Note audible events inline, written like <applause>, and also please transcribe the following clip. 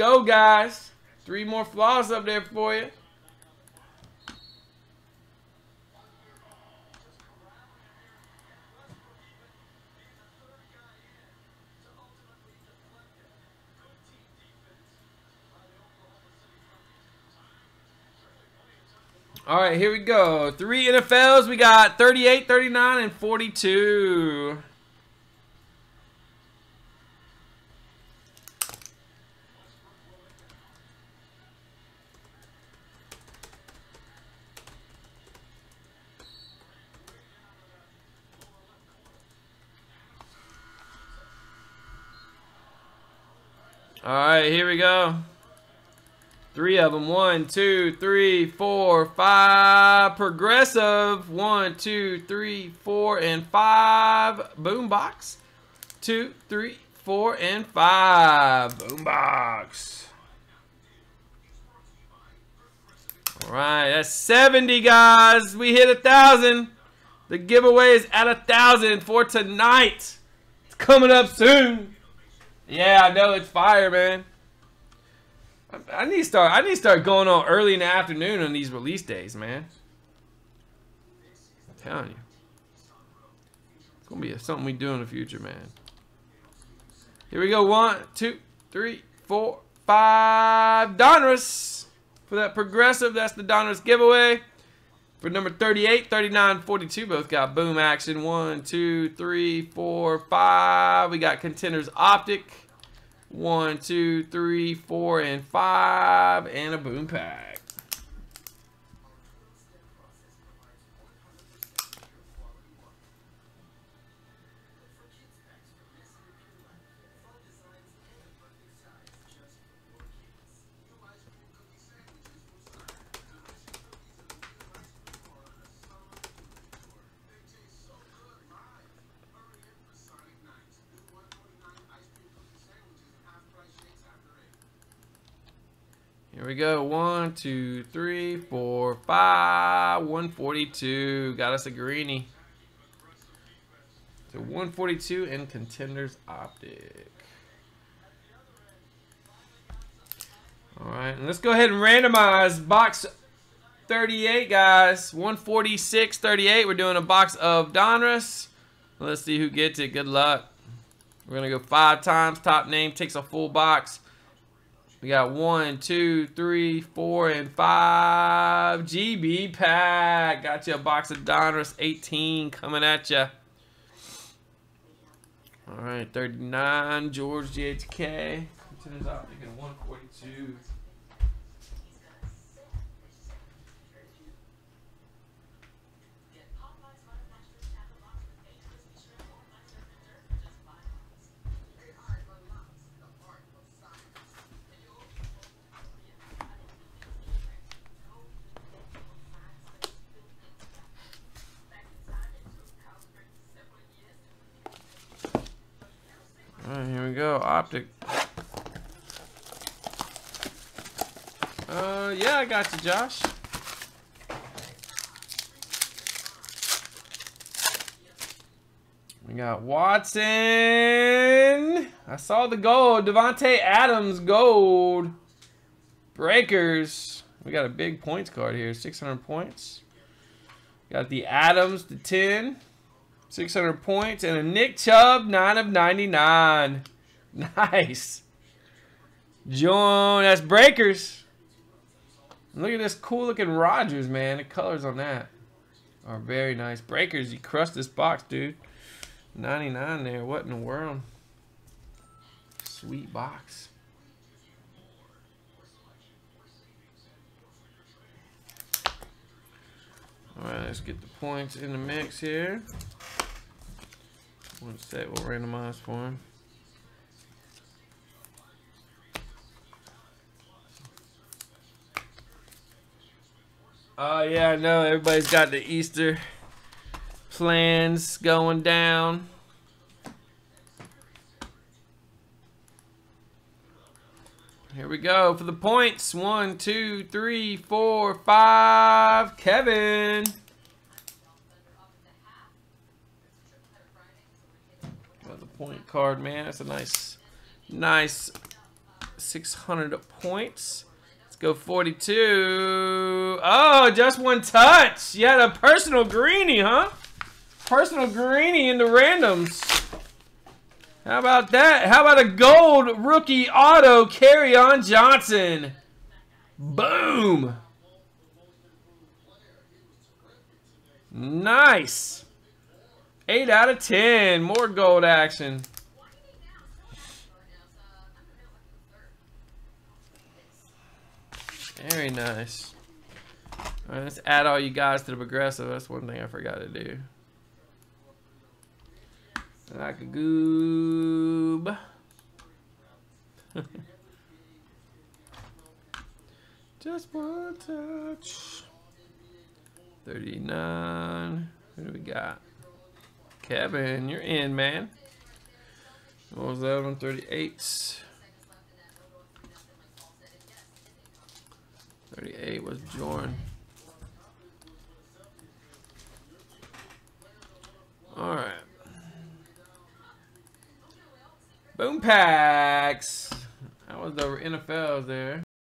go, guys. Three more flaws up there for you. All right, here we go. Three NFLs. We got 38, 39, and 42. All right, here we go. Three of them. One, two, three, four, five. Progressive. One, two, three, four, and five. Boombox. Two, three, four, and five. Boombox. All right, that's 70, guys. We hit a thousand. The giveaway is at a thousand for tonight. It's coming up soon. Yeah, I know it's fire, man. I need to start. I need to start going on early in the afternoon on these release days, man. I'm telling you, it's gonna be something we do in the future, man. Here we go. One, two, three, four, five. Donruss for that progressive. That's the Donruss giveaway. For number 38, 39, 42, both got boom action. One, two, three, four, five. We got contenders optic. One, two, three, four, and five, and a boom pack. Here we go. One, two, three, four, five. 142. Got us a greenie. So 142 in Contenders Optic. Alright, and let's go ahead and randomize box 38, guys. 146, 38. We're doing a box of Donruss. Let's see who gets it. Good luck. We're going to go five times. Top name takes a full box. We got one, two, three, four, and five. GB pack. Got you a box of Donruss 18 coming at you. All right, 39. George GHK. Contenders Optic at 142. Optic. Uh, yeah, I got you, Josh. We got Watson. I saw the gold. Davante Adams gold. Breakers. We got a big points card here. 600 points. Got the Adams, the 10. 600 points. And a Nick Chubb, 9 of 99. Nice. John, that's Breakers. Look at this cool looking Rodgers, man. The colors on that are very nice. Breakers, you crushed this box, dude. 99 there. What in the world? Sweet box. Alright, let's get the points in the mix here. One set will randomize for him. Oh yeah, I know everybody's got the Easter plans going down. Here we go for the points. One, two, three, four, five. Kevin. Got the point card, man. That's a nice, nice 600 points. Go 42. Oh, just one touch. You had a personal greenie, huh? Personal greenie into randoms. How about that? How about a gold rookie auto Kerryon Johnson? Boom. Nice. 8 out of 10. More gold action. Very nice. Alright, let's add all you guys to the progressive. That's one thing I forgot to do. Like a goob. <laughs> Just one touch. 39. Who do we got? Kevin, you're in, man. What was that one? 38. 38 was Jordan. All right. Boom packs. That was the NFLs there.